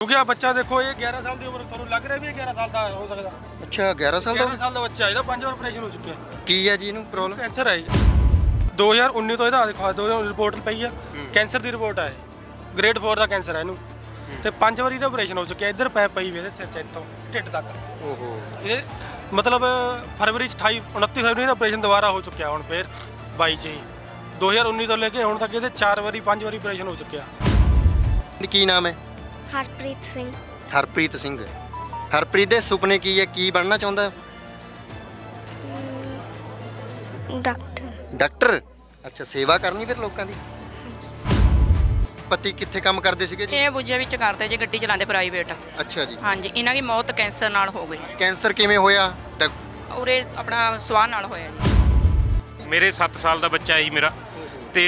ਕਿਉਂਕਿ ਆ ਬੱਚਾ ਦੇਖੋ ਇਹ 11 ਸਾਲ ਦੀ ਉਮਰ ਤੁਹਾਨੂੰ ਲੱਗ ਰਿਹਾ ਵੀ ਇਹ 11 ਸਾਲ ਦਾ ਹੋ ਸਕਦਾ? ਅੱਛਾ 11 ਸਾਲ ਦਾ 11 ਸਾਲ ਦਾ ਬੱਚਾ ਇਹਦਾ ਪੰਜ ਵਾਰ ਆਪਰੇਸ਼ਨ ਹੋ ਚੁੱਕਿਆ। ਕੀ ਹੈ ਜੀ ਇਹਨੂੰ ਪ੍ਰੋਬਲਮ ਕੈਂਸਰ ਹੈ ਜੀ। 2019 ਤੋਂ ਇਹਦਾ ਦੇਖੋ 2000 ਰਿਪੋਰਟ ਪਈ ਆ। ਕੈਂਸਰ ਦੀ ਰਿਪੋਰਟ ਆ ਇਹ। ਗ੍ਰੇਡ 4 ਦਾ ਕੈਂਸਰ ਹੈ ਇਹਨੂੰ। ਤੇ ਪੰਜ ਵਾਰੀ ਦਾ ਆਪਰੇਸ਼ਨ ਹੋ ਚੁੱਕਿਆ। ਇੱਧਰ ਪੈ ਪਈ ਵੀ ਇਹਦੇ ਸਿਰ ਚ ਇੱਥੋਂ ਢਿੱਡ ਤੱਕ। ਓਹੋ। ਇਹ ਮਤਲਬ ਫਰਵਰੀ 'ਚ 28 29 ਫਰਵਰੀ ਦਾ ਆਪਰੇਸ਼ਨ ਦੁਬਾਰਾ ਹੋ ਚੁੱਕਿਆ ਹੁਣ ਫੇਰ 22 ਚ ਹੀ। 2019 ਤੋਂ ਲੈ ਕੇ ਹੁਣ ਤੱਕ ਇਹਦੇ 4 ਵਾਰੀ 5 ਵਾਰੀ ਆਪਰੇਸ਼ਨ ਹੋ ਚੁੱਕਿਆ। ਕੀ ਨਾਮ ਹੈ? ਹਰਪ੍ਰੀਤ ਸਿੰਘ। ਹਰਪ੍ਰੀਤ ਸਿੰਘ। ਹਰਪ੍ਰੀਤ ਦੇ ਸੁਪਨੇ ਕੀ ਹੈ? ਕੀ ਬਣਨਾ ਚਾਹੁੰਦਾ? ਹੈ? ਡਾਕਟਰ। ਡਾਕਟਰ? ਅੱਛਾ ਸੇਵਾ ਕਰਨੀ ਫਿਰ ਲੋਕਾਂ ਦੀ? ਪਤੀ ਕਿੱਥੇ ਕੰਮ ਕਰਦੇ ਸੀਗੇ ਜੀ? ਇਹ ਬੁੱਝੇ ਵਿੱਚ ਕਰਦੇ ਜੇ ਗੱਡੀ ਚਲਾਉਂਦੇ ਪ੍ਰਾਈਵੇਟ ਅੱਛਾ ਜੀ। ਹਾਂਜੀ ਇਹਨਾਂ ਦੀ ਮੌਤ ਕੈਂਸਰ ਨਾਲ ਹੋ ਗਈ। ਕੈਂਸਰ ਕਿਵੇਂ ਹੋਇਆ? ਡਾਕ- ਉਰੇ ਆਪਣਾ ਸਵਾਹ ਨਾਲ ਹੋਇਆ ਜੀ। ਮੇਰੇ 7 ਸਾਲ ਦਾ ਬੱਚਾ ਹੈ ਜੀ ਮੇਰਾ। ਤੇ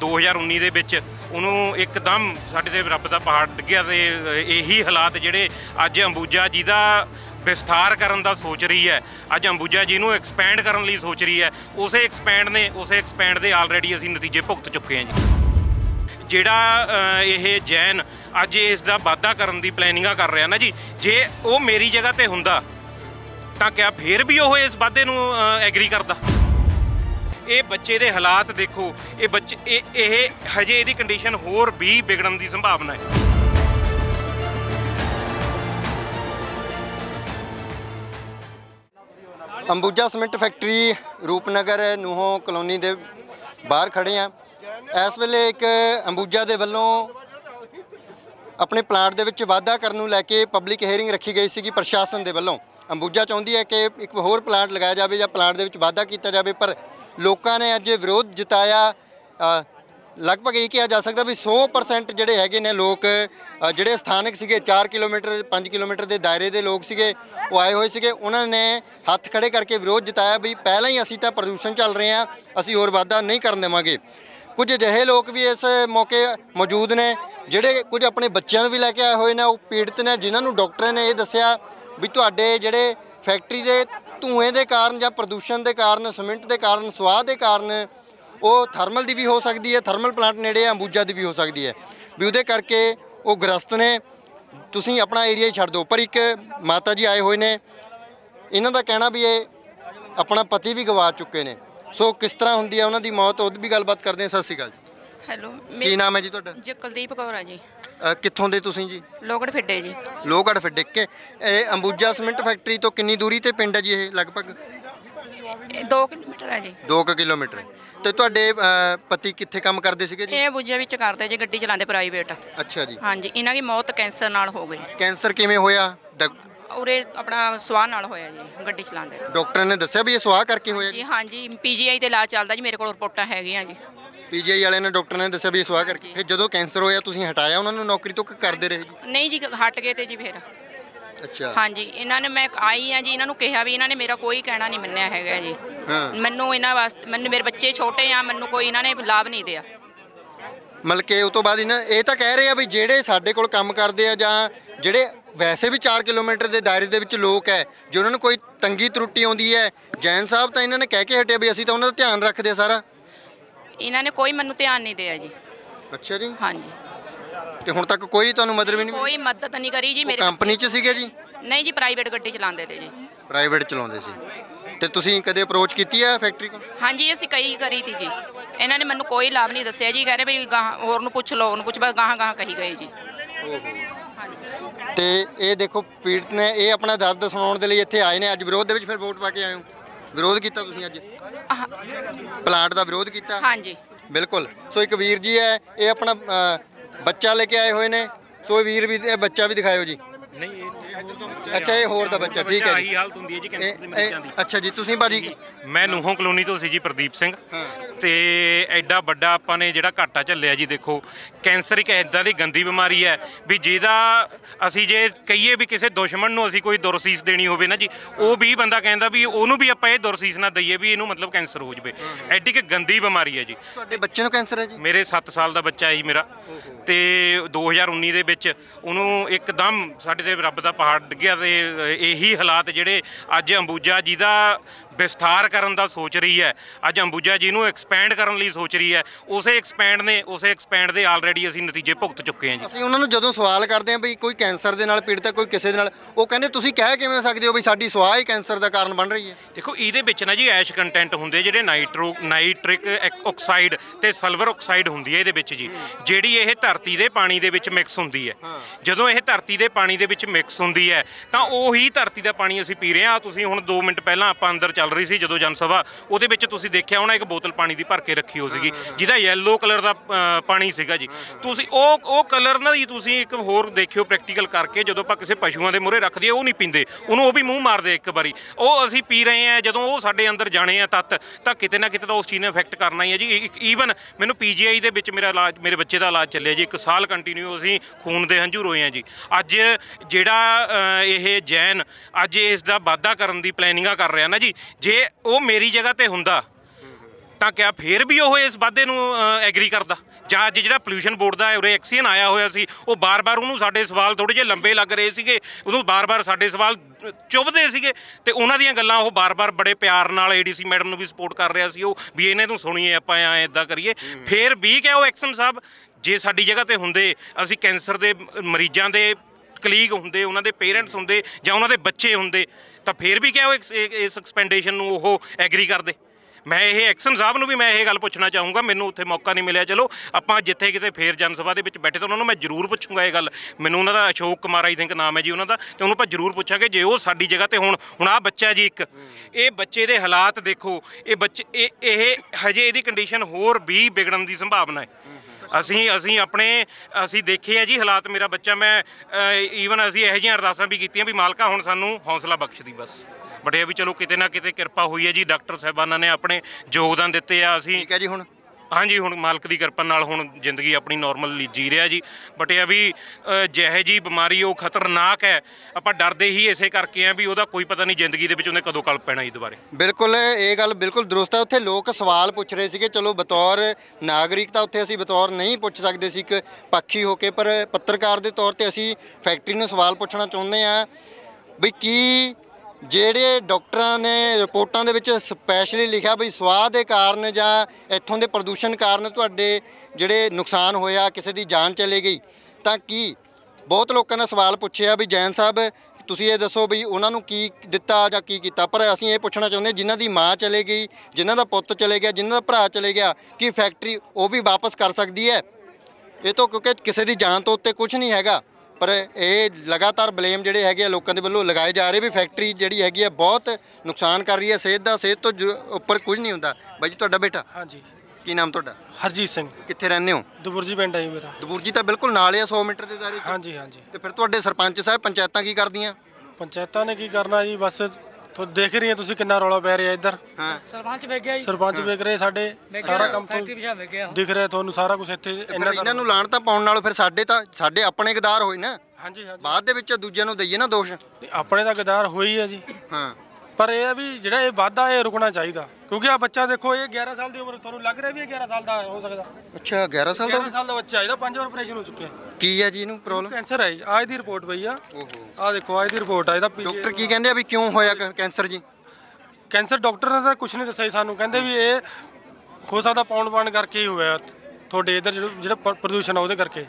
2019 ਦੇ ਵਿੱਚ ਉਹਨੂੰ ਇੱਕਦਮ ਸਾਡੇ ਤੇ ਰੱਬ ਦਾ ਪਹਾੜ ਡਿੱਗਿਆ ਤੇ ਇਹੀ ਹਾਲਾਤ ਜਿਹੜੇ ਅੱਜ ਅੰਬੂਜਾ ਜੀ ਦਾ ਵਿਸਥਾਰ ਕਰਨ ਦਾ ਸੋਚ ਰਹੀ ਹੈ, ਅੱਜ ਅੰਬੂਜਾ ਜੀ ਨੂੰ ਐਕਸਪੈਂਡ ਕਰਨ ਲਈ ਸੋਚ ਰਹੀ ਹੈ, ਉਸੇ ਐਕਸਪੈਂਡ ਨੇ, ਉਸੇ ਐਕਸਪੈਂਡ ਦੇ ਆਲਰੇਡੀ ਅਸੀਂ ਨਤੀਜੇ ਭੁਗਤ ਚੁੱਕੇ ਹਾਂ ਜੀ। ਜਿਹੜਾ ਇਹ ਜੈਨ ਅੱਜ ਇਸ ਦਾ ਵਾਅਦਾ ਕਰਨ ਦੀ ਪਲੈਨਿੰਗਾਂ ਕਰ ਰਿਹਾ ਨਾ ਜੀ, ਜੇ ਉਹ ਮੇਰੀ ਜਗ੍ਹਾ ਤੇ ਹੁੰਦਾ, ਤਾਂ ਕਿਆ ਫੇਰ ਵੀ ਉਹ ਇਸ ਵਾਅਦੇ ਨੂੰ ਐਗਰੀ ਕਰਦਾ? ਇਹ ਬੱਚੇ ਦੇ ਹਾਲਾਤ ਦੇਖੋ, ਇਹ ਬੱਚੇ, ਇਹ ਇਹ ਹਜੇ ਇਹਦੀ ਕੰਡੀਸ਼ਨ ਹੋਰ ਵੀ ਵਿਗੜਨ ਦੀ ਸੰਭਾਵਨਾ ਹੈ। Ambuja cement factory Rupnagar Nuhon colony ਦੇ ਬਾਹਰ ਖੜੇ ਆ। ਇਸ ਵੇਲੇ ਇੱਕ ਅੰਬੂਜਾ ਦੇ ਵੱਲੋਂ ਆਪਣੇ ਪਲਾਂਟ ਦੇ ਵਿੱਚ ਵਾਧਾ ਕਰਨ ਨੂੰ ਲੈ ਕੇ ਪਬਲਿਕ ਹੀਅਰਿੰਗ ਰੱਖੀ ਗਈ ਸੀਗੀ ਪ੍ਰਸ਼ਾਸਨ ਦੇ ਵੱਲੋਂ। ਅੰਬੂਜਾ ਚਾਹੁੰਦੀ ਹੈ ਕਿ ਇੱਕ ਹੋਰ ਪਲਾਂਟ ਲਗਾਇਆ ਜਾਵੇ ਜਾਂ ਪਲਾਂਟ ਦੇ ਵਿੱਚ ਵਾਧਾ ਕੀਤਾ ਜਾਵੇ, ਪਰ ਲੋਕਾਂ ਨੇ ਅੱਜ ਵਿਰੋਧ ਜਤਾਇਆ। ਲਗਭਗ ਇਹ ਕਿਹਾ ਜਾ ਸਕਦਾ ਵੀ 100% ਜਿਹੜੇ ਹੈਗੇ ਨੇ ਲੋਕ ਜਿਹੜੇ ਸਥਾਨਕ ਸੀਗੇ 4 ਕਿਲੋਮੀਟਰ 5 ਕਿਲੋਮੀਟਰ ਦੇ ਦਾਇਰੇ ਦੇ ਲੋਕ ਸੀਗੇ, ਉਹ ਆਏ ਹੋਏ ਸੀਗੇ। ਉਹਨਾਂ ਨੇ ਹੱਥ ਖੜੇ ਕਰਕੇ ਵਿਰੋਧ ਜਤਾਇਆ ਵੀ ਪਹਿਲਾਂ ਹੀ ਅਸੀਂ ਤਾਂ ਪ੍ਰਦੂਸ਼ਣ ਚੱਲ ਰਹੇ ਹਾਂ, ਅਸੀਂ ਹੋਰ ਵਾਧਾ ਨਹੀਂ ਕਰਨ ਦੇਵਾਂਗੇ। ਕੁਝ ਅਜਿਹੇ ਲੋਕ ਵੀ ਇਸ ਮੌਕੇ ਮੌਜੂਦ ਨੇ, ਜਿਹੜੇ ਕੁਝ ਆਪਣੇ ਬੱਚਿਆਂ ਨੂੰ ਵੀ ਲੈ ਕੇ ਆਏ ਹੋਏ ਨੇ, ਉਹ ਪੀੜਤ ਨੇ, ਜਿਨ੍ਹਾਂ ਨੂੰ ਡਾਕਟਰਾਂ ਨੇ ਇਹ ਦੱਸਿਆ ਵੀ ਤੁਹਾਡੇ ਜਿਹੜੇ ਫੈਕਟਰੀ ਦੇ ਧੂਏ ਦੇ ਕਾਰਨ ਜਾਂ ਪ੍ਰਦੂਸ਼ਣ ਦੇ ਕਾਰਨ, ਸੀਮਿੰਟ ਦੇ ਕਾਰਨ ਸਵਾਹ ਦੇ ਕਾਰਨ ਉਹ ਥਰਮਲ ਦੀ ਵੀ ਹੋ ਸਕਦੀ ਹੈ, ਥਰਮਲ ਪਲਾਂਟ ਨੇੜੇ ਹੈ ਅੰਬੂਜਾ ਦੀ ਵੀ ਹੋ ਸਕਦੀ ਹੈ। ਵੀ ਉਹਦੇ ਕਰਕੇ ਉਹ ਗ੍ਰਸਤ ਨੇ। ਤੁਸੀਂ ਆਪਣਾ ਏਰੀਆ ਹੀ ਛੱਡ ਦਿਓ। ਪਰ ਇੱਕ ਮਾਤਾ ਜੀ ਆਏ ਹੋਏ ਨੇ। ਇਹਨਾਂ ਦਾ ਕਹਿਣਾ ਵੀ ਇਹ ਆਪਣਾ ਪਤੀ ਵੀ ਗਵਾ ਚੁੱਕੇ ਨੇ। ਸੋ ਕਿਸ ਤਰ੍ਹਾਂ ਹੁੰਦੀ ਹੈ, ਉਹਨਾਂ ਦੀ ਮੌਤ, ਉਹਦੀ ਵੀ ਗੱਲਬਾਤ ਕਰਦੇ ਹਾਂ। ਸਤਿ ਸ਼੍ਰੀ ਅਕਾਲ ਜੀ। ਹੈਲੋ ਕੀ ਨਾਮ ਹੈ ਜੀ ਤੁਹਾਡਾ? ਜੀ ਕੁਲਦੀਪ ਕੌਰ ਆ ਜੀ। ਅ, ਕਿੱਥੋਂ ਦੇ ਤੁਸੀਂ ਜੀ? ਲੋਗੜ ਫਿੱਡੇ ਜੀ। ਲੋਹਗੜ੍ਹ ਫਿੱਡਿਕ ਕੇ ਇਹ ਅੰਬੂਜਾ ਸੀਮੈਂਟ ਫੈਕਟਰੀ ਤੋਂ ਕਿੰਨੀ ਦੂਰੀ ਤੇ ਪਿੰਡ ਹੈ ਜੀ ਇਹ ਲਗਭਗ? ਇਹ 2 ਕਿਲੋਮੀਟਰ ਹੈ ਜੀ। 2 ਕਿਲੋਮੀਟਰ। ਤੇ ਤੁਹਾਡੇ ਅ, ਪਤੀ ਕਿੱਥੇ ਕੰਮ ਕਰਦੇ ਸੀਗੇ ਜੀ? ਇਹ ਬੁੱਝੇ ਵਿੱਚ ਕਰਦੇ ਜੇ ਗੱਡੀ ਚਲਾਉਂਦੇ ਪ੍ਰਾਈਵੇਟ ਅੱਛਾ ਜੀ। ਹਾਂਜੀ ਇਹਨਾਂ ਦੀ ਮੌਤ ਕੈਂਸਰ ਨਾਲ ਹੋ ਗਈ। ਕੈਂਸਰ ਕਿਵੇਂ ਹੋਇਆ? ਡਾਕ- ਉਰੇ ਆਪਣਾ ਸਵਾਹ ਨਾਲ ਹੋਇਆ ਜੀ ਗੱਡੀ ਚਲਾਉਂਦੇ। ਡਾਕਟਰ ਨੇ ਦੱਸਿਆ ਵੀ ਇਹ ਸਵਾਹ ਕਰਕੇ ਹੋਇਆ ਜੀ? ਜੀ ਹਾਂਜੀ ਪੀਜੀਆਈ ਤੇ ਇਲਾਜ ਚੱਲਦਾ ਜੀ ਮੇਰੇ ਕੋਲ ਰਿਪੋਰਟਾਂ ਹੈਗੀਆਂ ਜੀ। ਪੀਜੀਆਈ ਵਾਲਿਆਂ ਨੇ ਡਾਕਟਰ ਨੇ ਦੱਸਿਆ ਵੀ ਇਹ ਸਵਾਹ ਕਰਕੇ। ਫਿਰ ਜਦੋਂ ਕੈਂਸਰ ਹੋਇਆ ਤੁਸੀਂ ਹਟਾਇਆ ਉਹਨਾਂ ਨੂੰ? ਨੌਕਰੀ ਤੋਂ ਕਿ ਕਰਦੇ ਰਹੇ ਜੀ? ਨਹੀਂ ਜੀ ਹਟ ਗਏ ਤੇ ਜੀ ਫਿਰ। ਅੱਛਾ। ਹਾਂਜੀ ਇਹਨਾਂ ਨੇ ਮੈਂ ਆਈ ਆ ਜੀ ਇਹਨਾਂ ਨੂੰ ਕਿਹਾ ਵੀ ਇਹਨਾਂ ਨੇ ਮੇਰਾ ਕੋਈ ਕਹਿਣਾ ਨਹੀਂ ਮੰਨਿਆ ਹੈਗਾ ਜੀ। ਹਾਂ। ਮੈਨੂੰ ਇਹਨਾਂ ਵਾਸਤੇ ਮੈਨੂੰ ਮੇਰੇ ਬੱਚੇ ਛੋਟੇ ਆ ਮੈਨੂੰ ਕੋਈ ਇਹਨਾਂ ਨੇ ਲਾਭ ਨਹੀਂ ਦਿਆ। ਮਤਲਬ ਕਿ ਉਸ ਤੋਂ ਬਾਅਦ ਇਹਨਾਂ ਇਹ ਤਾਂ ਕਹਿ ਰਹੇ ਆ ਵੀ ਜਿਹੜੇ ਸਾਡੇ ਕੋਲ ਕੰਮ ਕਰਦੇ ਆ ਜਾਂ ਜਿਹੜੇ ਵੈਸੇ ਵੀ 4 ਕਿਲੋਮੀਟਰ ਦੇ ਦਾਇਰੇ ਦੇ ਵਿੱਚ ਲੋਕ ਹੈ ਜੇ ਉਹਨਾਂ ਨੂੰ ਕੋਈ ਤੰਗੀ ਤਰੁੱਟੀ ਆਉਂਦੀ ਹੈ ਜੈਨ ਸਾਹਿਬ ਤਾਂ ਇਹਨਾਂ ਨੇ ਕਹਿ ਕੇ ਹਟਿਆ ਵੀ ਅਸੀਂ ਤਾਂ ਉਹਨਾਂ ਦਾ ਧਿਆਨ ਰੱਖਦੇ ਸਾਰਾ। ਇਹਨਾਂ ਨੇ ਕੋਈ ਮੈਨੂੰ ਧਿਆਨ ਨਹੀਂ ਦਿਆ ਜੀ। ਅੱਛਾ ਜੀ। ਹਾਂਜੀ। ਤੇ ਹੁਣ ਤੱਕ ਕੋਈ ਤੁਹਾਨੂੰ ਮਦਦ ਵੀ ਨਹੀਂ ਮਿਲੀ? ਕੋਈ ਮਦਦ ਨਹੀਂ ਕਰੀ ਜੀ ਮੇਰੇ ਕੰਪਨੀ 'ਚ ਸੀਗੇ ਜੀ? ਨਹੀਂ ਜੀ ਪ੍ਰਾਈਵੇਟ ਗੱਡੀ ਚਲਾਉਂਦੇ ਤੇ ਜੀ। ਪ੍ਰਾਈਵੇਟ ਚਲਾਉਂਦੇ ਸੀ। ਤੇ ਤੁਸੀਂ ਕਦੇ ਅਪਰੋਚ ਕੀਤੀ ਹੈ ਫੈਕਟਰੀ ਕੋਲ? ਹਾਂਜੀ ਅਸੀਂ ਕਈ ਕਰੀ ਤੀ ਜੀ। ਇਹਨਾਂ ਨੇ ਮੈਨੂੰ ਕੋਈ ਲਾਭ ਨਹੀਂ ਦੱਸਿਆ ਜੀ ਕਹਿੰਦੇ ਵੀ ਗਾਹਾਂ ਹੋਰ ਨੂੰ ਪੁੱਛ ਲਓ ਉਹਨੂੰ ਪੁੱਛ ਬਸ ਗਾਹਾਂ ਗਾਹਾਂ ਕਹੀ ਗਏ ਜੀ। ਤੇ ਇਹ ਦੇਖੋ ਪੀੜਤ ਨੇ ਇਹ ਆਪਣਾ ਦਰਦ ਸੁਣਾਉਣ ਦੇ ਲਈ ਇੱਥੇ ਆਏ ਨੇ ਅੱਜ ਵਿਰੋਧ ਦੇ ਵਿੱਚ ਫਿਰ ਵੋਟ ਪਾ ਕੇ ਆਏ ਹੋ। ਵਿਰੋਧ ਕੀਤਾ ਤੁਸੀਂ ਅੱਜ? ਪਲਾਂਟ ਦਾ ਵਿਰੋਧ ਕੀਤਾ? ਹਾਂਜੀ। ਬਿਲਕੁਲ। ਸੋ ਇੱਕ ਵੀਰ ਜੀ ਹੈ ਇਹ ਆਪਣਾ ਅ, ਬੱਚਾ ਲੈ ਕੇ ਆਏ ਹੋਏ ਨੇ। ਸੋ ਇਹ ਵੀਰ ਵੀ ਇਹ ਬੱਚਾ ਵੀ ਦਿਖਾਇਓ ਜੀ। ਨਹੀਂ ਅੱਛਾ ਇਹ ਹੋਰ ਦਾ ਬੱਚਾ ਠੀਕ ਹੈ ਜੀ। ਆਹੀ ਹਾਲਤ ਹੁੰਦੀ ਹੈ ਜੀ ਕੈਂਸਰ ਦੇ ਮਰੀਜ਼ਾਂ ਦੀ। ਅੱਛਾ ਜੀ ਤੁਸੀਂ ਬਾਜੀ ਮੈਂ ਨੂਹੋਂ ਕਲੋਨੀ ਤੋਂ ਸੀ ਜੀ ਪ੍ਰਦੀਪ ਸਿੰਘ। ਤੇ ਐਡਾ ਵੱਡਾ ਆਪਾਂ ਨੇ ਜਿਹੜਾ ਘਾਟਾ ਝੱਲਿਆ ਜੀ ਦੇਖੋ ਕੈਂਸਰ ਇੱਕ ਐਦਾਂ ਦੀ ਗੰਦੀ ਬਿਮਾਰੀ ਹੈ ਵੀ ਜਿਹਦਾ ਅਸੀਂ ਜੇ ਕਹੀਏ ਵੀ ਕਿਸੇ ਦੁਸ਼ਮਣ ਨੂੰ ਅਸੀਂ ਕੋਈ ਦੁਰਸੀਸ ਦੇਣੀ ਹੋਵੇ ਨਾ ਜੀ ਉਹ ਵੀ ਬੰਦਾ ਕਹਿੰਦਾ ਵੀ ਉਹਨੂੰ ਵੀ ਆਪਾਂ ਇਹ ਦੁਰਸੀਸ ਨਾ ਦਈਏ ਵੀ ਇਹਨੂੰ ਮਤਲਬ ਕੈਂਸਰ ਹੋ ਜਵੇ। ਐਡੀ ਕਿ ਗੰਦੀ ਬਿਮਾਰੀ ਹੈ ਜੀ। ਤੁਹਾਡੇ ਬੱਚੇ ਨੂੰ ਕੈਂਸਰ ਹੈ ਜੀ? ਮੇਰੇ 7 ਸਾਲ ਦਾ ਬੱਚਾ ਹੈ ਜੀ ਮੇਰਾ। ਤੇ 2019 ਦੇ ਵਿੱਚ ਉਹਨੂੰ ਇੱਕਦਮ ਸਾਡੇ ਤੇ ਰੱਬ ਦਾ ਪਹਾੜ ਡਿੱਗਿਆ ਤੇ ਇਹੀ ਹਾਲਾਤ ਜਿਹੜੇ ਅੱਜ ਅੰਬੂਜਾ ਜੀ ਦਾ ਵਿਸਥਾਰ ਕਰਨ ਦਾ ਸੋਚ ਰਹੀ ਹੈ। ਅੱਜ ਅੰਬੂਜਾ ਜੀ ਨੂੰ ਐਕਸਪੈਂਡ ਕਰਨ ਲਈ ਸੋਚ ਰਹੀ ਹੈ। ਉਸੇ ਐਕਸਪੈਂਡ ਨੇ ਉਸੇ ਐਕਸਪੈਂਡ ਦੇ ਆਲਰੇਡੀ ਅਸੀਂ ਨਤੀਜੇ ਭੁਗਤ ਚੁੱਕੇ ਹਾਂ ਜੀ। ਅਸੀਂ ਉਹਨਾਂ ਨੂੰ ਜਦੋਂ ਸਵਾਲ ਕਰਦੇ ਹਾਂ ਵੀ ਕੋਈ ਕੈਂਸਰ ਦੇ ਨਾਲ ਪੀੜਤ ਹੈ ਕੋਈ ਕਿਸੇ ਦੇ ਨਾਲ ਉਹ ਕਹਿੰਦੇ ਤੁਸੀਂ ਕਹਿ ਕਿਵੇਂ ਸਕਦੇ ਹੋ ਵੀ ਸਾਡੀ ਸਵਾਹ ਹੀ ਕੈਂਸਰ ਦਾ ਕਾਰਨ ਬਣ ਰਹੀ ਹੈ? ਦੇਖੋ ਇਹਦੇ ਵਿੱਚ ਨਾ ਜੀ ਐਸ਼ ਕੰਟੈਂਟ ਹੁੰਦੇ ਜਿਹੜੇ ਨਾਈਟ੍ਰੋ ਨਾਈਟ੍ਰਿਕ ਆਕਸਾਈਡ ਤੇ ਸਲਵਰ ਆਕਸਾਈਡ ਹੁੰਦੀ ਹੈ ਇਹਦੇ ਵਿੱਚ ਜੀ। ਜਿਹੜੀ ਇਹ ਧਰਤੀ ਦੇ ਪਾਣੀ ਦੇ ਵਿੱਚ ਮਿਕਸ ਹੁੰਦੀ ਹੈ। ਜਦੋਂ ਇਹ ਧਰਤੀ ਦੇ ਪਾਣੀ ਦੇ ਵਿੱਚ ਮਿਕਸ ਹੁੰਦੀ ਹੈ ਤਾਂ ਉਹੀ ਧਰਤੀ ਦਾ ਪਾਣੀ ਅਸੀਂ ਪੀ ਰਹੇ ਹਾਂ। ਤੁਸੀਂ ਹੁਣ 2 ਮਿੰਟ ਪਹਿਲਾਂ ਆਪਾਂ ਅੰਦਰ ਚੱਲ ਰਹੀ ਸੀ ਜਦੋਂ ਜਨ ਸਭਾ ਉਹਦੇ ਵਿੱਚ ਤੁਸੀਂ ਦੇਖਿਆ ਹੋਣਾ ਇੱਕ ਬੋਤਲ ਪਾਣੀ ਦੀ ਭਰ ਕੇ ਰੱਖੀ ਹੋ ਸੀਗੀ ਜਿਹਦਾ ਯੈਲੋ ਕਲਰ ਦਾ ਪਾਣੀ ਸੀਗਾ ਜੀ। ਤੁਸੀਂ ਉਹ ਉਹ ਕਲਰ ਨਾ ਜੀ ਤੁਸੀਂ ਇੱਕ ਹੋਰ ਦੇਖਿਓ ਪ੍ਰੈਕਟੀਕਲ ਕਰਕੇ ਜਦੋਂ ਆਪਾਂ ਕਿਸੇ ਪਸ਼ੂਆਂ ਦੇ ਮੂਹਰੇ ਰੱਖਦੇ ਉਹ ਨਹੀਂ ਪੀਂਦੇ। ਉਹਨੂੰ ਉਹ ਵੀ ਮੂੰਹ ਮਾਰਦੇ ਇੱਕ ਵਾਰੀ। ਉਹ ਅਸੀਂ ਪੀ ਰਹੇ ਹਾਂ ਜਦੋਂ ਉਹ ਸਾਡੇ ਅੰਦਰ ਜਾਣੇ ਆ ਤੱਤ ਤਾਂ ਕਿਤੇ ਨਾ ਕਿਤੇ ਤਾਂ ਉਸ ਚੀਜ਼ ਨੇ ਇਫੈਕਟ ਕਰਨਾ ਹੀ ਹੈ ਜੀ। ਈਵਨ ਮੈਨੂੰ ਪੀਜੀਆਈ ਦੇ ਵਿੱਚ ਮੇਰਾ ਇਲਾਜ ਮੇਰੇ ਬੱਚੇ ਦਾ ਇਲਾਜ ਚੱਲਿਆ ਜੀ। ਇੱਕ ਸਾਲ ਕੰਟੀਨਿਊ ਅਸੀਂ ਖੂਨ ਦੇ ਹੰਝੂ ਰੋਏ ਆ ਜੀ। ਅੱਜ ਜਿਹੜਾ ਇਹ ਜੈਨ ਅੱਜ ਇਸ ਦਾ ਵਾਧਾ ਕਰਨ ਦੀ ਪਲੈਨਿੰਗਾਂ ਕਰ ਰਿਹਾ ਨਾ ਜੀ ਜੇ ਉਹ ਮੇਰੀ ਜਗ੍ਹਾ ਤੇ ਹੁੰਦਾ, ਤਾਂ ਕਿਆ ਫੇਰ ਵੀ ਉਹ ਇਸ ਵਾਧੇ ਨੂੰ ਐਗਰੀ ਕਰਦਾ? ਜਾਂ ਅੱਜ ਜਿਹੜਾ ਪੋਲੂਸ਼ਨ ਬੋਰਡ ਦਾ ਉਰੇ ਐਕਸੀਅਨ ਆਇਆ ਹੋਇਆ ਸੀ, ਉਹ ਬਾਰ-ਬਾਰ ਉਹਨੂੰ ਸਾਡੇ ਸਵਾਲ ਥੋੜੇ ਜਿਹੇ ਲੰਬੇ ਲੱਗ ਰਹੇ ਸੀਗੇ, ਉਹਨੂੰ ਬਾਰ-ਬਾਰ ਸਾਡੇ ਸਵਾਲ ਚੁੱਭਦੇ ਸੀਗੇ, ਤੇ ਉਹਨਾਂ ਦੀਆਂ ਗੱਲਾਂ ਉਹ ਬਾਰ-ਬਾਰ ਬੜੇ ਪਿਆਰ ਨਾਲ ਏਡੀਸੀ ਮੈਡਮ ਨੂੰ ਵੀ ਸਪੋਰਟ ਕਰ ਰਿਹਾ ਸੀ, ਉਹ ਵੀ ਇਹਨੇ ਤੋਂ ਸੁਣੀਏ ਆਪਾਂ, ਐ ਇਦਾਂ ਕਰੀਏ। ਫੇਰ ਵੀ ਕਿਹਾ ਉਹ ਐਕਸ਼ਨ ਸਾਹਿਬ, ਜੇ ਸਾਡੀ ਜਗ੍ਹਾ ਤੇ ਹੁੰਦੇ, ਅਸੀਂ ਕੈਂਸਰ ਦੇ ਮਰੀਜ਼ਾਂ ਦੇ ਕਲੀਗ ਹੁੰਦੇ, ਉਹਨਾਂ ਦੇ ਪੇਰੈਂਟਸ ਹੁੰਦੇ, ਜਾਂ ਉਹਨਾਂ ਦੇ ਬੱਚੇ ਹੁੰਦੇ ਤਾਂ ਫੇਰ ਵੀ ਕਿਹਾ ਉਹ ਇਸ- ਐਕਸਪੈਂਡੇਸ਼ਨ ਨੂੰ ਉਹ ਐਗਰੀ ਕਰਦੇ? ਮੈਂ ਇਹ ਐਕਸ਼ਨ ਸਾਹਿਬ ਨੂੰ ਵੀ ਮੈਂ ਇਹ ਗੱਲ ਪੁੱਛਣਾ ਚਾਹੂੰਗਾ, ਮੈਨੂੰ ਉੱਥੇ ਮੌਕਾ ਨਹੀਂ ਮਿਲਿਆ। ਚਲੋ, ਆਪਾਂ ਜਿੱਥੇ ਕਿਤੇ ਫੇਰ ਜਨ ਸਭਾ ਦੇ ਵਿੱਚ ਬੈਠੇ ਤਾਂ ਉਹਨਾਂ ਨੂੰ ਮੈਂ ਜ਼ਰੂਰ ਪੁੱਛੂੰਗਾ ਇਹ ਗੱਲ। ਮੈਨੂੰ ਉਹਨਾਂ ਦਾ ਅਸ਼ੋਕ ਕੁਮਾਰ ਆਈ ਥਿੰਕ ਨਾਮ ਹੈ ਜੀ ਉਹਨਾਂ ਦਾ, ਤੇ ਉਹਨੂੰ ਆਪਾਂ ਜ਼ਰੂਰ ਪੁੱਛਾਂਗੇ ਜੇ ਉਹ ਸਾਡੀ ਜਗ੍ਹਾ ਤੇ ਹੁਣ ਹੁਣ ਆਹ ਬੱਚਾ ਜੀ ਇੱਕ। ਇਹ ਬੱਚੇ ਦੇ ਹਾਲਾਤ ਦੇਖੋ, ਇਹ ਬੱਚੇ ਇਹ ਇਹ ਹਜੇ ਇਹਦੀ ਕੰਡੀਸ਼ਨ ਹੋਰ ਵੀ ਵਿਗੜਨ ਦੀ ਸੰਭਾਵਨਾ ਹੈ। ਅਸੀਂ ਅਸੀਂ ਆਪਣੇ, ਅਸੀਂ ਦੇਖੇ ਆ ਜੀ ਹਾਲਾਤ ਮੇਰਾ ਬੱਚਾ, ਮੈਂ ਈਵਨ ਅਸੀਂ ਇਹੋ ਜਿਹੀਆਂ ਅਰਦਾਸਾਂ ਵੀ ਕੀਤੀਆਂ ਵੀ ਮਾਲਕਾ ਹੁਣ ਸਾਨੂੰ ਹੌਸਲਾ ਬਖਸ਼ ਦੀ ਬਸ ਬਟ ਵੀ ਚਲੋ ਕਿਤੇ ਨਾ ਕਿਤੇ ਕਿਰਪਾ ਹੋਈ ਹੈ ਜੀ, ਡਾਕਟਰ ਸਾਹਿਬਾਨਾਂ ਨੇ ਆਪਣੇ ਯੋਗਦਾਨ ਦਿੱਤੇ ਆ, ਅਸੀਂ ਠੀਕ ਹੈ ਜੀ ਹੁਣ। ਹਾਂਜੀ ਹੁਣ ਮਾਲਕ ਦੀ ਕਿਰਪਾ ਨਾਲ ਹੁਣ ਜ਼ਿੰਦਗੀ ਆਪਣੀ ਨਾਰਮਲ ਜੀ ਰਿਹਾ ਜੀ। ਬਟ ਇਹ ਆ ਵੀ ਅ, ਜਿਹੇ ਜੀ ਬਿਮਾਰੀ ਉਹ ਖਤਰਨਾਕ ਹੈ ਆਪਾਂ ਡਰਦੇ ਹੀ ਇਸੇ ਕਰਕੇ ਆ ਵੀ ਉਹਦਾ ਕੋਈ ਪਤਾ ਨਹੀਂ ਜ਼ਿੰਦਗੀ ਦੇ ਵਿੱਚ ਉਹਨੇ ਕਦੋਂ ਕਲ ਪੈਣਾ ਜੀ ਦੁਬਾਰੇ। ਬਿਲਕੁਲ ਇਹ ਗੱਲ ਬਿਲਕੁਲ ਦਰੁਸਤ ਹੈ। ਉੱਥੇ ਲੋਕ ਸਵਾਲ ਪੁੱਛ ਰਹੇ ਸੀਗੇ ਚਲੋ ਬਤੌਰ ਨਾਗਰਿਕ ਤਾਂ ਉੱਥੇ ਅਸੀਂ ਬਤੌਰ ਨਹੀਂ ਪੁੱਛ ਸਕਦੇ ਸੀ ਕਿ ਪੱਖੀ ਹੋ ਕੇ ਪਰ ਪੱਤਰਕਾਰ ਦੇ ਤੌਰ ਤੇ ਅਸੀਂ ਫੈਕਟਰੀ ਨੂੰ ਸਵਾਲ ਪੁੱਛਣਾ ਚਾਹੁੰਦੇ ਆ ਵੀ ਕੀ ਜਿਹੜੇ ਡਾਕਟਰਾਂ ਨੇ ਰਿਪੋਰਟਾਂ ਦੇ ਵਿੱਚ ਸਪੈਸ਼ਲੀ ਲਿਖਿਆ ਵੀ ਸਵਾਹ ਦੇ ਕਾਰਨ ਜਾਂ ਇੱਥੋਂ ਦੇ ਪ੍ਰਦੂਸ਼ਣ ਕਾਰਨ ਤੁਹਾਡੇ ਜਿਹੜੇ ਨੁਕਸਾਨ ਹੋਇਆ, ਕਿਸੇ ਦੀ ਜਾਨ ਚਲੇ ਗਈ, ਤਾਂ ਕੀ ਬਹੁਤ ਲੋਕਾਂ ਨੇ ਸਵਾਲ ਪੁੱਛਿਆ ਵੀ ਜੈਨ ਸਾਹਿਬ, ਤੁਸੀਂ ਇਹ ਦੱਸੋ ਵੀ ਉਹਨਾਂ ਨੂੰ ਕੀ ਦਿੱਤਾ ਜਾਂ ਕੀ ਕੀਤਾ? ਪਰ ਅਸੀਂ ਇਹ ਪੁੱਛਣਾ ਚਾਹੁੰਦੇ ਜਿਨ੍ਹਾਂ ਦੀ ਮਾਂ ਚਲੇ ਗਈ, ਜਿਨ੍ਹਾਂ ਦਾ ਪੁੱਤ ਚਲੇ ਗਿਆ, ਜਿਨ੍ਹਾਂ ਦਾ ਭਰਾ ਚਲੇ ਗਿਆ, ਕੀ ਫੈਕਟਰੀ ਉਹ ਵੀ ਵਾਪਸ ਕਰ ਸਕਦੀ ਹੈ? ਇਹ ਤੋਂ ਕਿਉਂਕਿ ਕਿਸੇ ਦੀ ਜਾਨ ਤੋਂ ਉੱਤੇ ਕੁਝ ਨਹੀਂ ਹੈਗਾ। ਪਰ ਇਹ ਲਗਾਤਾਰ ਬਲੇਮ ਜਿਹੜੇ ਹੈਗੇ ਆ ਲੋਕਾਂ ਦੇ ਵੱਲੋਂ ਲਗਾਏ ਜਾ ਰਹੇ ਵੀ ਫੈਕਟਰੀ ਜਿਹੜੀ ਹੈਗੀ ਆ ਬਹੁਤ ਨੁਕਸਾਨ ਕਰ ਰਹੀ ਹੈ ਸਿਹਤ ਦਾ ਸਿਹਤ ਤੋਂ ਜ- ਉੱਪਰ ਕੁਝ ਨਹੀਂ ਹੁੰਦਾ। ਬਾਈ ਜੀ ਤੁਹਾਡਾ ਬੇਟਾ? ਹਾਂਜੀ। ਕੀ ਨਾਮ ਤੁਹਾਡਾ? ਹਰਜੀਤ ਸਿੰਘ। ਕਿੱਥੇ ਰਹਿੰਦੇ ਹੋ? ਦਬੁਰਜੀ ਪਿੰਡ ਹੈ ਜੀ ਮੇਰਾ। ਦਬੂਰ ਜੀ ਤਾਂ ਬਿਲਕੁਲ ਨਾਲ ਹੀ ਆ 100 ਮੀਟਰ ਦੇ ਦਾਇਰੇ 'ਚ। ਹਾਂਜੀ ਹਾਂਜੀ। ਤੇ ਫਿਰ ਤੁਹਾਡੇ ਸਰਪੰਚ ਸਾਹਿਬ ਪੰਚਾਇਤਾਂ ਕੀ ਕਰਦੀਆਂ? ਪੰਚਾਇਤਾਂ ਨੇ ਕੀ ਕਰਨਾ ਜੀ ਬਸ ਤੁ ਦੇਖ ਰਹੀ ਹੈ ਤੁਸੀਂ ਕਿੰਨਾ ਰੌਲਾ ਪੈ ਰਿਹਾ ਇੱਧਰ। ਹਾਂ। ਸਰਪੰਚ ਵੇਖ ਗਿਆ ਜੀ। ਸਰਪੰਚ ਵੇਖ ਰਹੇ ਸਾਡੇ ਸਾਰਾ ਕੰਮ ਤੋਂ ਦਿਖ ਰਿਹਾ ਤੁਹਾਨੂੰ ਸਾਰਾ ਕੁਝ ਇੱਥੇ ਇੰਨਾ ਇਹਨਾਂ ਨੂੰ ਲਾਣ ਤਾਂ ਪਾਉਣ ਨਾਲੋਂ ਫਿਰ ਸਾਡੇ ਤਾਂ ਸਾਡੇ ਆਪਣੇ ਗਦਾਰ ਹੋਏ ਨਾ। ਹਾਂਜੀ ਹਾਂਜੀ। ਬਾਅਦ ਦੇ ਵਿੱਚ ਦੂਜਿਆਂ ਨੂੰ ਦਈਏ ਨਾ ਦੋਸ਼। ਆਪਣੇ ਤਾਂ ਗਦਾਰ ਹੋਈ ਹੈ ਜੀ। ਹਾਂ। ਪਰ ਇਹ ਆ ਵੀ ਜਿਹੜਾ ਇਹ ਵਾਧਾ ਇਹ ਰੁਕਣਾ ਚਾਹੀਦਾ। ਕਿਉਂਕਿ ਆ ਬੱਚਾ ਦੇਖੋ ਇਹ 11 ਸਾਲ ਦੀ ਉਮਰ ਤੁਹਾਨੂੰ ਲੱਗ ਰਿਹਾ ਵੀ ਇਹ 11 ਸਾਲ ਦਾ ਹੋ ਸਕਦਾ? ਅੱਛਾ 11 ਸਾਲ ਦਾ? 11 ਸਾਲ ਦਾ ਬੱਚਾ ਇਹਦਾ ਪੰਜ ਵਾਰ ਆਪਰੇਸ਼ਨ ਹੋ ਚੁੱਕਿਆ। ਕੀ ਹੈ ਜੀ ਇਹਨੂੰ ਪ੍ਰੋਬਲਮ ਕੈਂਸਰ ਹੈ ਜੀ। ਆਜ ਦੀ ਰਿਪੋਰਟ ਪਈ ਆ। ਓਹੋ। ਆ ਦੇਖੋ ਆਜ ਦੀ ਰਿਪੋਰਟ ਆ। ਇਹਦਾ ਡਾਕਟਰ ਕੀ ਕਹਿੰਦੇ ਆ ਵੀ ਕਿਉਂ ਹੋਇਆ ਕੈਂਸਰ ਜੀ? ਕੈਂਸਰ ਡਾਕਟਰ ਨੇ ਤਾਂ ਕੁਝ ਨਹੀਂ ਦੱਸਿਆ ਸਾਨੂੰ। ਕਹਿੰਦੇ ਵੀ ਇਹ ਹੋ ਸਕਦਾ ਪੌਣ ਪਾਣ ਕਰਕੇ ਹੀ ਹੋਇਆ। ਤੁਹਾਡੇ ਇਧਰ ਜਿਹੜਾ ਪ੍ਰਦੂਸ਼ਣ ਆ ਉਹਦੇ ਕਰਕੇ।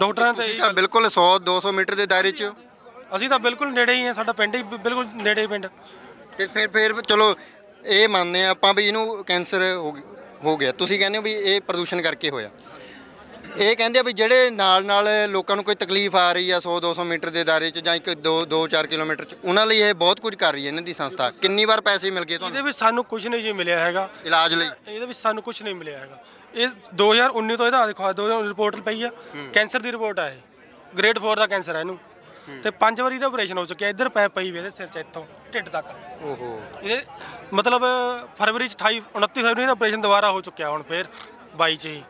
ਡਾਕਟਰਾਂ ਨੇ ਤਾਂ ਬਿਲਕੁਲ 100 200 ਮੀਟਰ ਦੇ ਦਾਇਰੇ 'ਚ। ਅਸੀਂ ਤਾਂ ਬਿਲਕੁਲ ਨੇੜੇ ਹੀ ਹਾਂ ਸਾਡਾ ਪਿੰਡ ਹੀ ਬਿਲਕੁਲ ਨੇੜੇ ਪਿੰਡ। ਤੇ ਫਿਰ ਫਿਰ ਚਲੋ ਇਹ ਮੰਨਦੇ ਆ ਆਪਾਂ ਵੀ ਇਹਨੂੰ ਕੈਂਸਰ ਹੋ ਗਿਆ। ਤੁਸੀਂ ਕਹਿੰਦੇ ਹੋ ਵੀ ਇਹ ਪ੍ਰਦੂਸ਼ਣ ਕਰਕੇ ਹੋਇਆ। ਇਹ ਕਹਿੰਦੇ ਆ ਵੀ ਜਿਹੜੇ ਨਾਲ ਨਾਲ ਲੋਕਾਂ ਨੂੰ ਕੋਈ ਤਕਲੀਫ ਆ ਰਹੀ ਆ 100 200 ਮੀਟਰ ਦੇ ਦਾਇਰੇ 'ਚ ਜਾਂ ਇੱਕ 2 2 4 ਕਿਲੋਮੀਟਰ 'ਚ ਉਹਨਾਂ ਲਈ ਇਹ ਬਹੁਤ ਕੁਝ ਕਰ ਰਹੀ ਹੈ ਇਹਨਾਂ ਦੀ ਸੰਸਥਾ। ਕਿੰਨੀ ਵਾਰ ਪੈਸੇ ਮਿਲ ਗਏ ਇਹਦੇ ਤੁਹਾਨੂੰ? ਵਿੱਚ ਸਾਨੂੰ ਕੁਝ ਨਹੀਂ ਜੀ ਮਿਲਿਆ ਹੈਗਾ। ਇਲਾਜ ਲਈ। ਇਹਦੇ ਵਿੱਚ ਸਾਨੂੰ ਕੁਝ ਨਹੀਂ ਮਿਲਿਆ ਹੈਗਾ। ਇਹ 2019 ਤੋਂ ਇਹਦਾ ਦੇਖੋ 2000 ਰਿਪੋਰਟ ਪਈ ਆ। ਕੈਂਸਰ ਦੀ ਰਿਪੋਰਟ ਆ ਇਹ। ਗ੍ਰੇਡ 4 ਦਾ ਕੈਂਸਰ ਹੈ ਇਹਨੂੰ। ਤੇ ਪੰਜ ਵਾਰੀ ਦਾ ਆਪਰੇਸ਼ਨ ਹੋ ਚੁੱਕਿਆ। ਇੱਧਰ ਪੈ ਪਈ ਵੀ ਇਹਦੇ ਸਿਰ 'ਚ ਇੱਥੋਂ। ਢਿੱਡ ਤੱਕ। ਓਹੋ। ਇਹ ਮਤਲਬ ਫਰਵਰੀ 'ਚ 28 29 ਫਰਵਰੀ ਦਾ ਆਪਰੇਸ਼ਨ ਦੁਬਾਰਾ ਹੋ ਚੁੱਕਿਆ ਹੁਣ ਫੇਰ 22 'ਚ ਹੀ।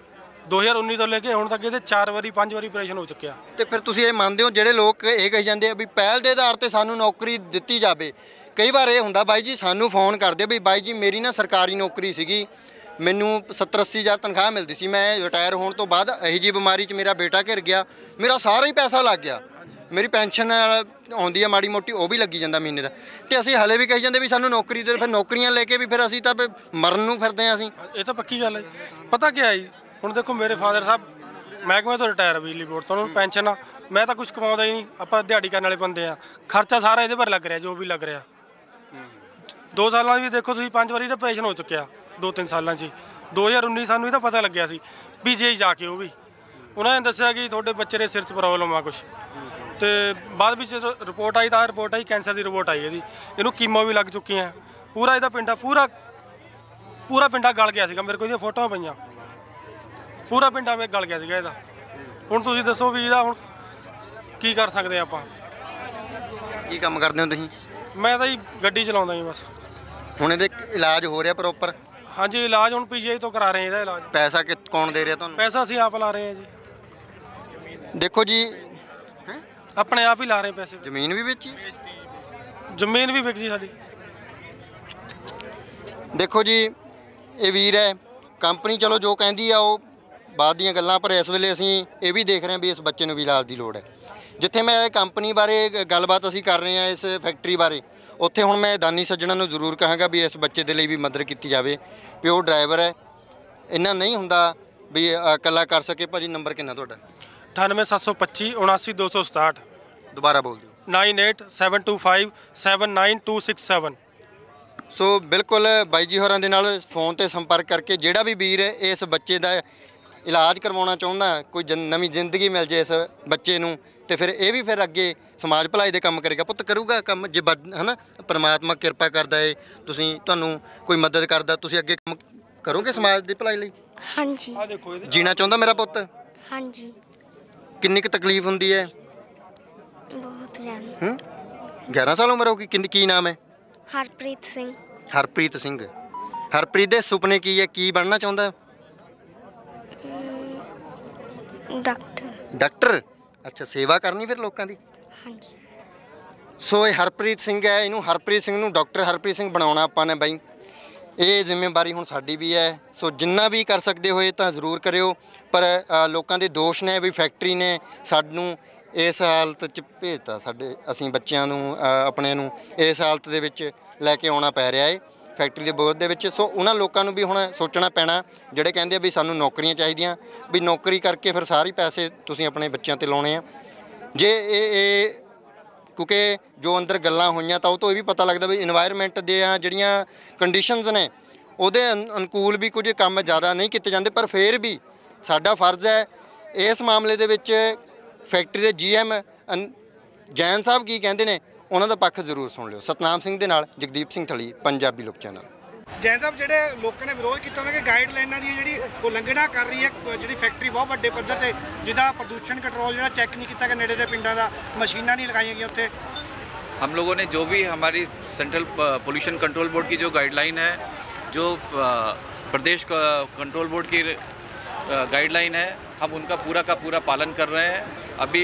2019 ਤੋਂ ਲੈ ਕੇ ਹੁਣ ਤੱਕ ਇਹਦੇ 4 ਵਾਰੀ 5 ਵਾਰੀ ਆਪਰੇਸ਼ਨ ਹੋ ਚੁੱਕਿਆ। ਤੇ ਫਿਰ ਤੁਸੀਂ ਇਹ ਮੰਨਦੇ ਹੋ ਜਿਹੜੇ ਲੋਕ ਇਹ ਕਹੀ ਜਾਂਦੇ ਆ ਵੀ ਪਹਿਲ ਦੇ ਆਧਾਰ ਤੇ ਸਾਨੂੰ ਨੌਕਰੀ ਦਿੱਤੀ ਜਾਵੇ। ਕਈ ਵਾਰ ਇਹ ਹੁੰਦਾ ਬਾਈ ਜੀ ਸਾਨੂੰ ਫੋਨ ਕਰਦੇ ਵੀ ਬਾਈ ਜੀ ਮੇਰੀ ਨਾ ਸਰਕਾਰੀ ਨੌਕਰੀ ਸੀਗੀ ਮੈਨੂੰ 70 80 ਹਜ਼ਾਰ ਤਨਖਾਹ ਮਿਲਦੀ ਸੀ ਮੈਂ ਰਿਟਾਇਰ ਹੋਣ ਤੋਂ ਬਾਅਦ ਇਹੀ ਜੀ ਬਿਮਾਰੀ 'ਚ ਮੇਰਾ ਬੇਟਾ ਘਿਰ ਗਿਆ ਮੇਰਾ ਸਾਰਾ ਹੀ ਪੈਸਾ ਲੱਗ ਗਿਆ। ਮੇਰੀ ਪੈਨਸ਼ਨ ਆਉਂਦੀ ਹੈ ਮਾੜੀ ਮੋਟੀ, ਉਹ ਵੀ ਲੱਗੀ ਜਾਂਦਾ ਮਹੀਨੇ ਦਾ। ਤੇ ਅਸੀਂ ਹਲੇ ਵੀ ਕਹੀ ਜਾਂਦੇ ਵੀ ਸਾਨੂੰ ਨੌਕਰੀ ਦੇ ਫਿਰ ਨੌਕਰੀਆਂ ਲੈ ਕੇ ਵੀ ਫਿਰ ਅਸੀਂ ਤਾਂ ਮਰਨ ਨੂੰ ਫਿਰਦੇ ਆ ਅਸੀਂ। ਇਹ ਤਾਂ ਪੱਕੀ ਗੱਲ ਹੈ ਪਤਾ ਕੀ ਹੈ ਜੀ? ਹੁਣ ਦੇਖੋ ਮੇਰੇ ਫਾਦਰ ਸਾਹਿਬ, ਮਹਿਕਮੇ ਤੋਂ ਰਿਟਾਇਰ ਬਿਜਲੀ ਬੋਰਡ ਤੋਂ, ਉਹਨਾਂ ਨੂੰ ਪੈਨਸ਼ਨ ਆ। ਮੈਂ ਤਾਂ ਕੁਝ ਕਮਾਉਂਦਾ ਹੀ ਨਹੀਂ। ਆਪਾਂ ਦਿਹਾੜੀ ਕਰਨ ਵਾਲੇ ਬੰਦੇ ਆ ਖਰਚਾ ਸਾਰਾ ਇਹਦੇ ਪਰ ਲੱਗ ਰਿਹਾ, ਜੋ ਵੀ ਲੱਗ ਰਿਹਾ। ਦੋ ਸਾਲਾਂ 'ਚ ਵੀ ਦੇਖੋ ਤੁਸੀਂ, ਪੰਜ ਵਾਰੀ ਤਾਂ ਆਪਰੇਸ਼ਨ ਹੋ ਚੁੱਕਿਆ, ਦੋ ਤਿੰਨ ਸਾਲਾਂ 'ਚ ਹੀ। 2019 ਸਾਨੂੰ ਇਹਦਾ ਪਤਾ ਲੱਗਿਆ ਸੀ ਪੀਜੀਆਈ ਜਾ ਕੇ ਉਹ ਵੀ। ਉਹਨਾਂ ਨੇ ਦੱਸਿਆ ਕਿ ਤੁਹਾਡੇ ਬੱਚੇ ਦੇ ਸਿਰ 'ਚ ਪ੍ਰੋਬਲਮ ਆ ਕੁਝ ਤੇ ਬਾਅਦ ਵਿੱਚ ਰਿਪੋਰਟ ਆਈ ਤਾਂ ਰਿਪੋਰਟ ਆਈ ਕੈਂਸਰ ਦੀ ਰਿਪੋਰਟ ਆਈ ਇਹਦੀ। ਇਹਨੂੰ ਕੀਮੋ ਵੀ ਲੱਗ ਚੁੱਕੀਆਂ। ਪੂਰਾ ਇਹਦਾ ਪਿੰਡਾ ਪੂਰਾ ਪੂਰਾ ਪਿੰਡਾ ਗਲ ਗਿਆ ਸੀਗਾ। ਮੇਰੇ ਕੋਲ ਇਹਦੀਆਂ ਫੋਟੋਆਂ ਪਈਆਂ। ਪੂਰਾ ਪਿੰਡਾ ਮੇ ਗਲ ਗਿਆ ਸੀਗਾ ਇਹਦਾ। ਹੁਣ ਤੁਸੀਂ ਦੱਸੋ ਵੀ ਇਹਦਾ ਹੁਣ ਕੀ ਕਰ ਸਕਦੇ ਆਪਾਂ? ਕੀ ਕੰਮ ਕਰਦੇ ਹੋ ਤੁਸੀਂ? ਮੈਂ ਤਾਂ ਜੀ ਗੱਡੀ ਚਲਾਉਂਦਾ ਜੀ ਬਸ। ਹੁਣ ਇਹਦੇ ਇਲਾਜ ਹੋ ਰਿਹਾ ਪ੍ਰੋਪਰ ਹਾਂਜੀ ਇਲਾਜ ਹੁਣ ਪੀਜੀਆਈ ਤੋਂ ਕਰਾ ਰਹੇ ਹਾਂ ਇਹਦਾ ਇਲਾਜ। ਪੈਸਾ ਕਿ ਕੌਣ ਦੇ ਰਿਹਾ ਤੁਹਾਨੂੰ? ਪੈਸਾ ਅਸੀਂ ਆਪ ਲਾ ਰਹੇ ਹਾਂ ਜੀ। ਦੇਖੋ ਜੀ ਆਪਣੇ ਆਪ ਹੀ ਲਾ ਰਹੇ ਪੈਸੇ। ਜ਼ਮੀਨ ਵੀ ਵੇਚੀ? ਜ਼ਮੀਨ ਵੀ ਵਿਕ ਜੀ ਸਾਡੀ। ਦੇਖੋ ਜੀ ਇਹ ਵੀਰ ਹੈ ਕੰਪਨੀ ਚਲੋ ਜੋ ਕਹਿੰਦੀ ਆ ਉਹ ਬਾਅਦ ਦੀਆਂ ਗੱਲਾਂ ਪਰ ਇਸ ਵੇਲੇ ਅਸੀਂ ਇਹ ਵੀ ਦੇਖ ਰਹੇ ਹਾਂ ਵੀ ਇਸ ਬੱਚੇ ਨੂੰ ਵੀ ਇਲਾਜ ਦੀ ਲੋੜ ਹੈ। ਜਿੱਥੇ ਮੈਂ ਕੰਪਨੀ ਬਾਰੇ ਗੱਲਬਾਤ ਅਸੀਂ ਕਰ ਰਹੇ ਹਾਂ ਇਸ ਫੈਕਟਰੀ ਬਾਰੇ ਉੱਥੇ ਹੁਣ ਮੈਂ ਦਾਨੀ ਸੱਜਣਾ ਨੂੰ ਜ਼ਰੂਰ ਕਹਾਂਗਾ ਵੀ ਇਸ ਬੱਚੇ ਦੇ ਲਈ ਵੀ ਮਦਦ ਕੀਤੀ ਜਾਵੇ। ਵੀ ਉਹ ਡਰਾਈਵਰ ਹੈ ਇੰਨਾ ਨਹੀਂ ਹੁੰਦਾ ਵੀ ਇਕੱਲਾ ਕਰ ਸਕੇ। ਭਾਜੀ ਨੰਬਰ ਕਿੰਨਾ ਤੁਹਾਡਾ? 98725 79267 ਦੁਬਾਰਾ ਬੋਲ ਦਿਓ 9872579267 ਸੋ ਬਿਲਕੁਲ ਬਾਈ ਜੀ ਹੋਰਾਂ ਦੇ ਨਾਲ ਫੋਨ ਤੇ ਸੰਪਰਕ ਕਰਕੇ ਜਿਹੜਾ ਵੀ ਵੀਰ ਇਸ ਬੱਚੇ ਦਾ ਇਲਾਜ ਕਰਵਾਉਣਾ ਚਾਹੁੰਦਾ ਕੋਈ ਨਵੀਂ ਜ਼ਿੰਦਗੀ ਮਿਲ ਜੇ ਇਸ ਬੱਚੇ ਨੂੰ ਤੇ ਫਿਰ ਇਹ ਵੀ ਫਿਰ ਅੱਗੇ ਸਮਾਜ ਭਲਾਈ ਦੇ ਕੰਮ ਕਰੇਗਾ ਪੁੱਤ ਕਰੂਗਾ ਕੰਮ ਜੇ ਬੱਚ- ਹਨਾ ਪਰਮਾਤਮਾ ਕਿਰਪਾ ਕਰਦਾ ਏ ਤੁਸੀਂ ਤੁਹਾਨੂੰ ਕੋਈ ਮਦਦ ਕਰਦਾ ਤੁਸੀਂ ਅੱਗੇ ਕੰਮ ਕਰੋਗੇ ਸਮਾਜ ਦੀ ਭਲਾਈ ਲਈ ਹਾਂਜੀ ਆ ਦੇਖੋ ਜੀਣਾ ਚਾਹੁੰਦਾ ਮੇਰਾ ਪੁੱਤ ਹਾਂਜੀ ਕਿੰਨੀ ਕੁ ਤਕਲੀਫ ਹੁੰਦੀ ਹੈ? ਬਹੁਤ ਜ਼ਿਆਦਾ। ਹੂੰ? 11 ਸਾਲ ਉਮਰ ਹੋ ਗਈ ਕਿੰਨੀ ਕੀ ਨਾਮ ਹੈ? ਹਰਪ੍ਰੀਤ ਸਿੰਘ। ਹਰਪ੍ਰੀਤ ਸਿੰਘ। ਹਰਪ੍ਰੀਤ ਦੇ ਸੁਪਨੇ ਕੀ ਹੈ? ਕੀ ਬਣਨਾ ਚਾਹੁੰਦਾ? ਡਾਕਟਰ। ਡਾਕਟਰ? ਅੱਛਾ ਸੇਵਾ ਕਰਨੀ ਫਿਰ ਲੋਕਾਂ ਦੀ? ਹਾਂਜੀ। ਸੋ ਇਹ ਹਰਪ੍ਰੀਤ ਸਿੰਘ ਹੈ ਇਹਨੂੰ ਹਰਪ੍ਰੀਤ ਸਿੰਘ ਨੂੰ ਡਾਕਟਰ ਹਰਪ੍ਰੀਤ ਸਿੰਘ ਬਣਾਉਣਾ ਆਪਾਂ ਨੇ ਬਾਈ। ਇਹ ਜ਼ਿੰਮੇਵਾਰੀ ਹੁਣ ਸਾਡੀ ਵੀ ਹੈ। ਸੋ ਜਿੰਨਾ ਵੀ ਕਰ ਸਕਦੇ ਹੋਏ ਤਾਂ ਜ਼ਰੂਰ ਕਰਿਓ। ਪਰ ਲੋਕਾਂ ਦੇ ਦੋਸ਼ ਨੇ ਵੀ ਫੈਕਟਰੀ ਨੇ ਸਾਨੂੰ ਇਸ ਹਾਲਤ 'ਚ ਭੇਜਤਾ ਸਾਡੇ ਅਸੀਂ ਬੱਚਿਆਂ ਨੂੰ ਅ, ਆਪਣੇ ਨੂੰ ਇਸ ਹਾਲਤ ਦੇ ਵਿੱਚ ਲੈ ਕੇ ਆਉਣਾ ਪੈ ਰਿਹਾ ਏ ਫੈਕਟਰੀ ਦੇ ਬੋਰਡ ਦੇ ਵਿੱਚ। ਸੋ ਉਹਨਾਂ ਲੋਕਾਂ ਨੂੰ ਵੀ ਹੁਣ ਸੋਚਣਾ ਪੈਣਾ ਜਿਹੜੇ ਕਹਿੰਦੇ ਆ ਵੀ ਸਾਨੂੰ ਨੌਕਰੀਆਂ ਚਾਹੀਦੀਆਂ ਵੀ ਨੌਕਰੀ ਕਰਕੇ ਫਿਰ ਸਾਰੇ ਪੈਸੇ ਤੁਸੀਂ ਆਪਣੇ ਬੱਚਿਆਂ ਤੇ ਲਾਉਣੇ ਆ। ਜੇ ਇਹ ਇਹ ਕਿਉਂਕਿ ਜੋ ਅੰਦਰ ਗੱਲਾਂ ਹੋਈਆਂ ਤਾਂ ਉਹ ਤੋਂ ਇਹ ਵੀ ਪਤਾ ਲੱਗਦਾ ਵੀ এনवायरमेंट ਦੇ ਆ ਜਿਹੜੀਆਂ ਕੰਡੀਸ਼ਨਸ ਨੇ, ਉਹਦੇ ਅਨੁਕੂਲ ਵੀ ਕੁਝ ਕੰਮ ਜ਼ਿਆਦਾ ਨਹੀਂ ਕੀਤੇ ਜਾਂਦੇ, ਪਰ ਫੇਰ ਵੀ ਸਾਡਾ ਫਰਜ਼ ਹੈ ਇਸ ਮਾਮਲੇ ਦੇ ਵਿੱਚ ਫੈਕਟਰੀ ਦੇ ਜੀਐਮ ਜੈਨ ਸਾਹਿਬ ਕੀ ਕਹਿੰਦੇ ਨੇ, ਉਹਨਾਂ ਦਾ ਪੱਖ ਜ਼ਰੂਰ ਸੁਣ ਲਿਓ। ਸਤਨਾਮ ਸਿੰਘ ਦੇ ਨਾਲ ਜਗਦੀਪ ਸਿੰਘ ਥਲੀ ਪੰਜਾਬੀ ਲੋਕ ਚੈਨਲ। ਜੈਨ ਸਾਹਿਬ ਜਿਹੜੇ ਲੋਕਾਂ ਨੇ ਵਿਰੋਧ ਕੀਤਾ ਉਹਨਾਂ ਕਿ ਗਾਈਡਲਾਈਨਾਂ ਦੀ ਜਿਹੜੀ ਉਲੰਘਣਾ ਕਰ ਰਹੀ ਹੈ ਜਿਹੜੀ ਫੈਕਟਰੀ ਬਹੁਤ ਵੱਡੇ ਪੱਧਰ ਤੇ ਜਿਹਦਾ ਪ੍ਰਦੂਸ਼ਣ ਕੰਟਰੋਲ ਜਿਹੜਾ ਚੈੱਕ ਨਹੀਂ ਕੀਤਾ ਗਿਆ ਨੇੜੇ ਦੇ ਪਿੰਡਾਂ ਦਾ ਮਸ਼ੀਨਾਂ ਨਹੀਂ ਲਗਾਈਆਂ ਗਈਆਂ ਉੱਥੇ हम लोगों ने जो भी हमारी सेंट्रल पोल्यूशन कंट्रोल बोर्ड की जो गाइडलाइन है जो अ, प्रदेश का कंट्रोल बोर्ड की गाइडलाइन है हम उनका पूरा का पूरा पालन कर रहे हैं अभी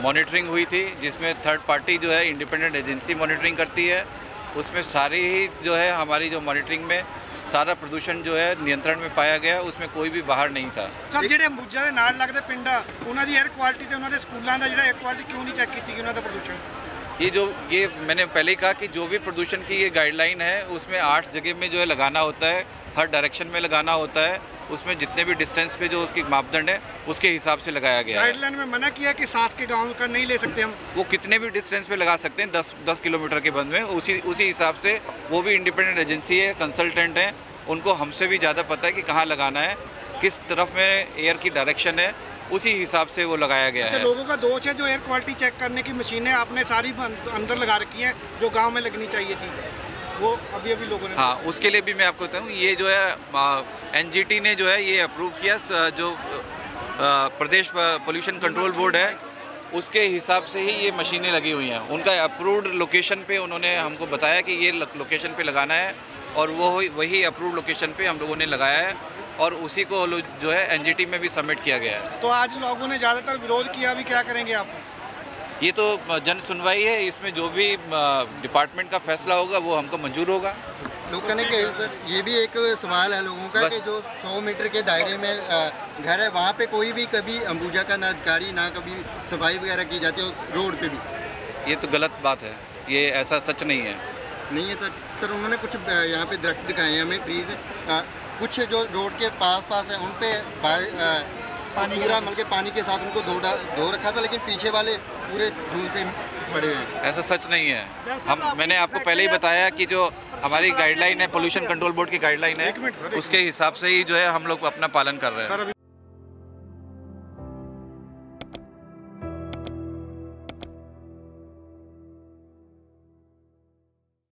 मॉनिटरिंग हुई थी जिसमें थर्ड पार्टी जो है इंडिपेंडेंट एजेंसी मॉनिटरिंग करती है उसमें सारी ही जो है हमारी जो मॉनिटरिंग में सारा प्रदूषण जो है नियंत्रण में पाया गया उसमें कोई भी बाहर नहीं था। ये जो ये मैंने पहले ही कहा कि जो भी प्रदूषण की ये गाइडलाइन है उसमें आठ जगह में जो है लगाना होता है हर डायरेक्शन में लगाना होता है। उसमें जितने भी डिस्टेंस पे जो उसकी मापदंड है उसके हिसाब से लगाया गया है। गाइडलाइन में मना किया कि साथ के गाँव का नहीं ले सकते हम। वो कितने भी डिस्टेंस पे लगा सकते हैं दस दस किलोमीटर के बंद में उसी उसी हिसाब से वो भी इंडिपेंडेंट एजेंसी है कंसल्टेंट हैं उनको हमसे भी ज़्यादा पता है कि कहाँ लगाना है किस तरफ़ में एयर की डायरेक्शन है उसी हिसाब से वो लगाया गया है। लोगों का दोष है जो एयर क्वालिटी चेक करने की मशीनें आपने सारी अंदर लगा रखी हैं जो गाँव में लगनी चाहिए थी। वो अभी अभी लोगों ने हाँ उसके लिए भी मैं आपको बताऊँ ये जो है एनजीटी ने जो है ये अप्रूव किया जो प्रदेश पोल्यूशन कंट्रोल बोर्ड है उसके हिसाब से ही ये मशीनें लगी हुई हैं। उनका अप्रूव्ड लोकेशन पे उन्होंने हमको बताया कि ये लोकेशन पे लगाना है और वो वही अप्रूव्ड लोकेशन पे हम लोगों ने लगाया है और उसी को जो है एनजीटी में भी सबमिट किया गया है। तो आज लोगों ने ज़्यादातर विरोध किया अभी क्या करेंगे आप? ये तो जन सुनवाई है इसमें जो भी डिपार्टमेंट का फैसला होगा वो हमको मंजूर होगा। लोग कहने कही सर ये भी एक सवाल है लोगों का कि जो 100 मीटर के दायरे में घर है वहाँ पे कोई भी कभी अंबुजा का ना अधिकारी ना कभी सफ़ाई वगैरह की जाती है रोड पे भी। ये तो गलत बात है। ये ऐसा सच नहीं है। नहीं है सर। सर उन्होंने कुछ यहाँ पे दरख्त दिखाए हैं हमें प्लीज़ कुछ जो रोड के पास पास है उन पे बार- गिरा पूरा मतलब पानी के साथ उनको धो धो रखा था लेकिन पीछे वाले पूरे धूल से पड़े हैं। ऐसा सच नहीं है। हम मैंने आपको पहले ही बताया कि जो हमारी गाइडलाइन है पोल्यूशन कंट्रोल बोर्ड की गाइडलाइन है उसके हिसाब से ही जो है हम लोग अपना पालन कर रहे हैं।